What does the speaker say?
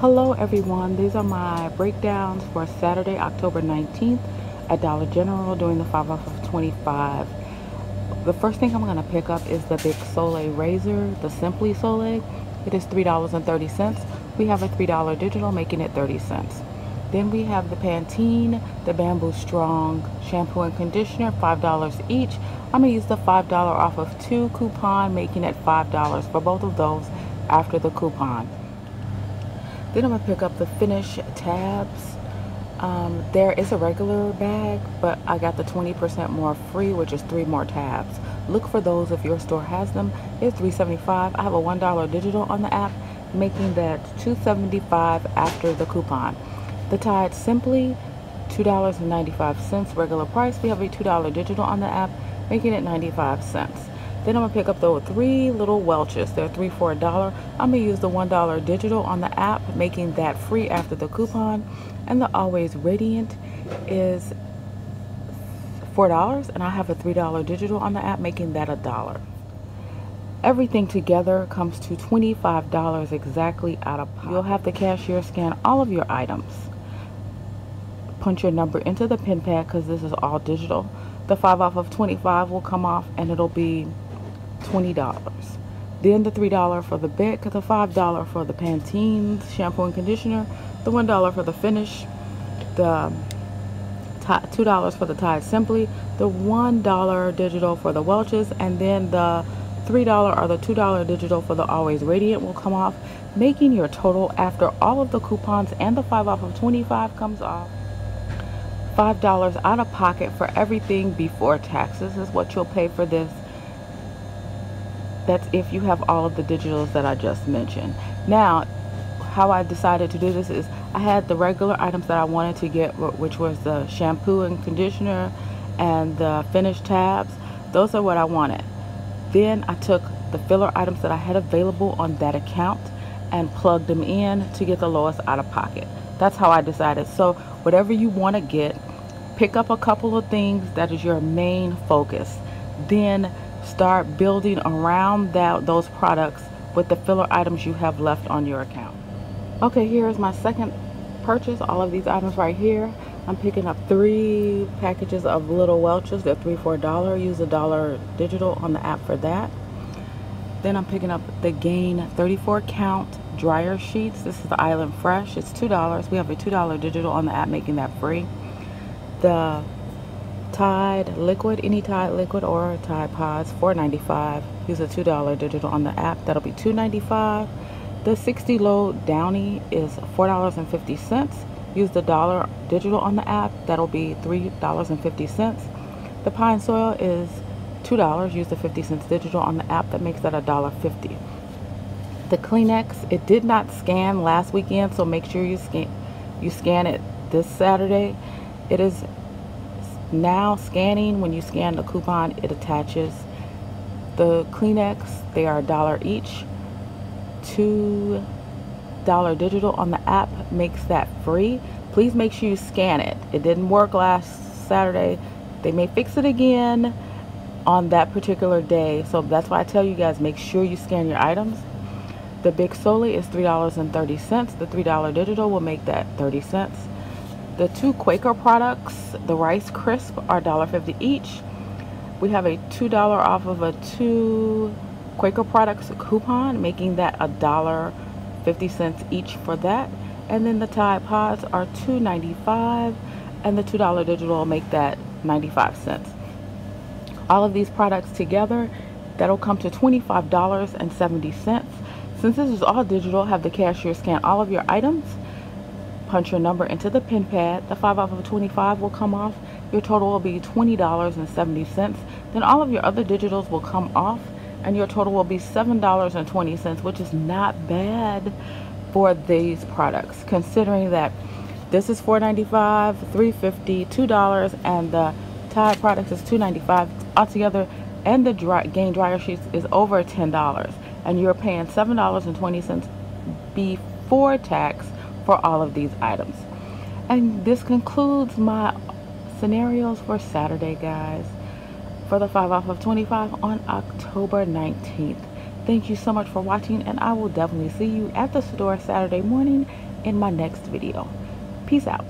Hello everyone, these are my breakdowns for Saturday, October 19th at Dollar General doing the 5 off of 25. The first thing I'm going to pick up is the Bic Soleil Razor, the Simply Soleil. It is $3.30. We have a $3 digital making it 30 cents. Then we have the Pantene, the Bamboo Strong shampoo and conditioner, $5 each. I'm going to use the $5 off of two coupon, making it $5 for both of those after the coupon. Then I'm going to pick up the Finish tabs. Um, there is a regular bag, but I got the 20% more free, which is three more tabs. Look for those if your store has them. It's $3.75. I have a $1 digital on the app, making that $2.75 after the coupon. The Tide Simply, $2.95 regular price. We have a $2 digital on the app, making it 95 cents. Then I'm gonna pick up the three little Welch's. They're three for a dollar. I'm gonna use the one dollar digital on the app, making that free after the coupon. And the Always Radiant is four dollars, and I have a three dollar digital on the app, making that a dollar. Everything together comes to $25 exactly out of pocket. You'll have the cashier scan all of your items punch your number into the pin pad because this is all digital. The 5 off of 25 will come off and it'll be $20. Then the $3 for the Bic, the $5 for the Pantene shampoo and conditioner, the $1 for the Finish, the $2 for the Tide Simply, the $1 digital for the Welch's, and then the $3 or the $2 digital for the Always Radiant will come off, making your total after all of the coupons and the 5 off of 25 comes off $5 out of pocket for everything before taxes is what you'll pay for this. That's if you have all of the digitals that I just mentioned. Now, how I decided to do this is I had the regular items that I wanted to get, which was the shampoo and conditioner and the finish tabs. Those are what I wanted. Then I took the filler items that I had available on that account and plugged them in to get the lowest out of pocket. That's how I decided. So whatever you want to get, pick up a couple of things that is your main focus. Then start building around that those products with the filler items you have left on your account. Okay, here is my second purchase. All of these items right here. I'm picking up three packages of Little Welch's. They're three for a dollar. Use a dollar digital on the app for that. Then I'm picking up the Gain 34 count dryer sheets. This is the Island Fresh. It's $2. We have a $2 digital on the app making that free the Tide liquid, any Tide liquid or Tide Pods, $4.95. Use a $2 digital on the app. That'll be $2.95. The 60 load Downy is $4.50. Use the dollar digital on the app. That'll be $3.50. The Pine-Sol is $2. Use the 50 cents digital on the app. That makes that $1.50. The Kleenex, it did not scan last weekend, so make sure you scan you scan it this Saturday. It is now scanning. When you scan the coupon, it attaches the Kleenex. They are a dollar each. Two dollar digital on the app makes that free. Please make sure you scan it. It didn't work last Saturday. They may fix it again on that particular day. So that's why I tell you guys make sure you scan your items. The Bic Soleil is $3.30. The $3 digital will make that 30 cents. The two Quaker products, the Rice Crisp, are $1.50 each. We have a $2 off of a two Quaker products coupon, making that a dollar 50 cents each for that. And then the Tide Pods are $2.95 and the $2 digital make that 95 cents. All of these products together, that'll come to $25.70. Since this is all digital, have the cashier scan all of your items punch your number into the pin pad. The 5 off of 25 will come off. Your total will be $20.70. Then all of your other digitals will come off and your total will be $7.20, which is not bad for these products, considering that this is $4.95, $3.50, $2, and the Tide products is $2.95 altogether, and the dry, Gain dryer sheets is over $10, and you're paying $7.20 before tax for all of these items. And this concludes my scenarios for Saturday, guys, for the 5 off of 25 on October 19th. Thank you so much for watching, and I will definitely see you at the store Saturday morning in my next video. Peace out.